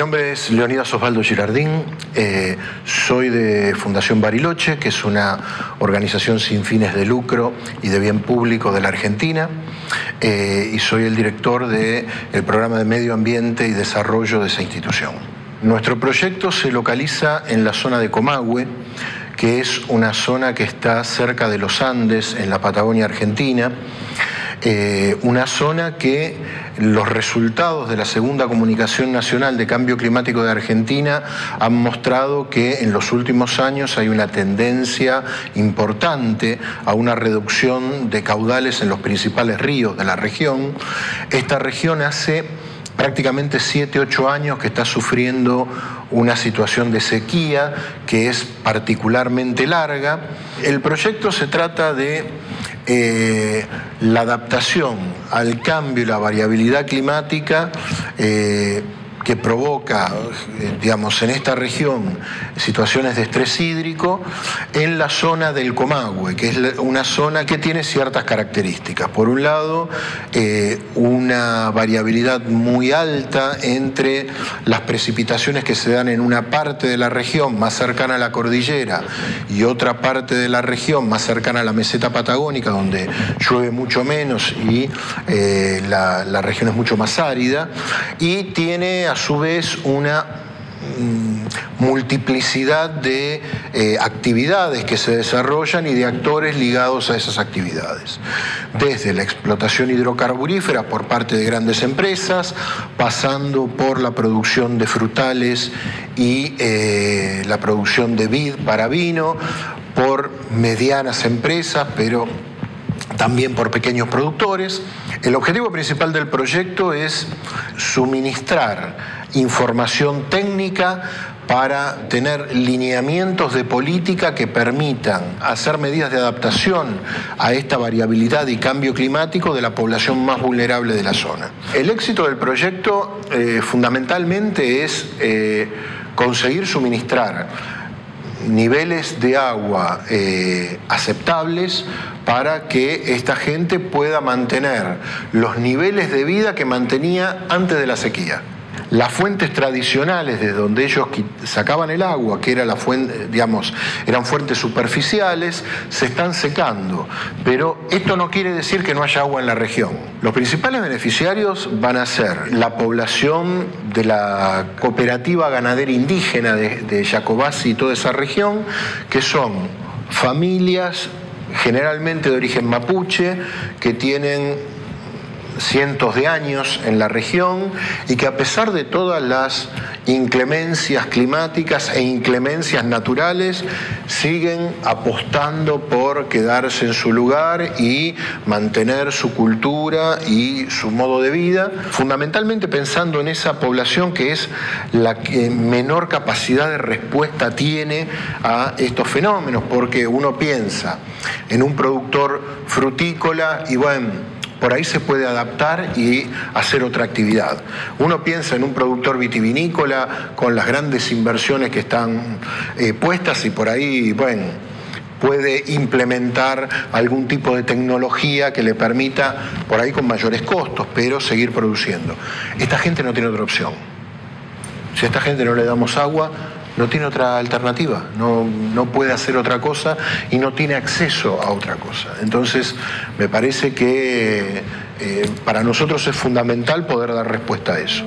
nombre es Leonidas Osvaldo Girardín, eh, soy de Fundación Bariloche, que es una organización sin fines de lucro y de bien público de la Argentina, eh, y soy el director del programa de Medio Ambiente y Desarrollo de esa institución. Nuestro proyecto se localiza en la zona de Comahue, que es una zona que está cerca de los Andes, en la Patagonia Argentina, eh, una zona que los resultados de la segunda comunicación nacional de cambio climático de Argentina han mostrado que en los últimos años hay una tendencia importante a una reducción de caudales en los principales ríos de la región. Esta región hace prácticamente 7, 8 años que está sufriendo una situación de sequía que es particularmente larga. El proyecto se trata de eh, la adaptación al cambio y la variabilidad climática eh, que provoca, eh, digamos, en esta región situaciones de estrés hídrico en la zona del Comahue, que es una zona que tiene ciertas características. Por un lado, eh, una variabilidad muy alta entre las precipitaciones que se dan en una parte de la región más cercana a la cordillera y otra parte de la región más cercana a la meseta patagónica, donde llueve mucho menos y eh, la, la región es mucho más árida, y tiene a su vez una mm, multiplicidad de eh, actividades que se desarrollan y de actores ligados a esas actividades. Desde la explotación hidrocarburífera por parte de grandes empresas, pasando por la producción de frutales y eh, la producción de vid para vino, por medianas empresas, pero también por pequeños productores. El objetivo principal del proyecto es suministrar información técnica para tener lineamientos de política que permitan hacer medidas de adaptación a esta variabilidad y cambio climático de la población más vulnerable de la zona. El éxito del proyecto eh, fundamentalmente es eh, conseguir suministrar niveles de agua eh, aceptables para que esta gente pueda mantener los niveles de vida que mantenía antes de la sequía las fuentes tradicionales de donde ellos sacaban el agua, que era la fuente, digamos, eran fuentes superficiales, se están secando. Pero esto no quiere decir que no haya agua en la región. Los principales beneficiarios van a ser la población de la cooperativa ganadera indígena de, de Jacobasi y toda esa región, que son familias generalmente de origen mapuche, que tienen cientos de años en la región y que a pesar de todas las inclemencias climáticas e inclemencias naturales siguen apostando por quedarse en su lugar y mantener su cultura y su modo de vida, fundamentalmente pensando en esa población que es la que menor capacidad de respuesta tiene a estos fenómenos, porque uno piensa en un productor frutícola y bueno, por ahí se puede adaptar y hacer otra actividad. Uno piensa en un productor vitivinícola con las grandes inversiones que están eh, puestas y por ahí, bueno, puede implementar algún tipo de tecnología que le permita, por ahí con mayores costos, pero seguir produciendo. Esta gente no tiene otra opción. Si a esta gente no le damos agua, no tiene otra alternativa, no, no, puede hacer otra cosa y no tiene acceso a otra cosa. Entonces, me parece que eh, para nosotros es fundamental poder dar respuesta a eso.